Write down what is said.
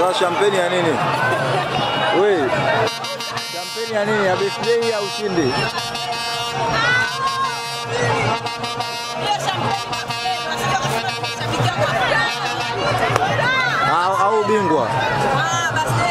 Sasa champagne ya nini? We, champagne ya nini? Ya birthday ya ushindi? Au, au bingwa? Ah, basi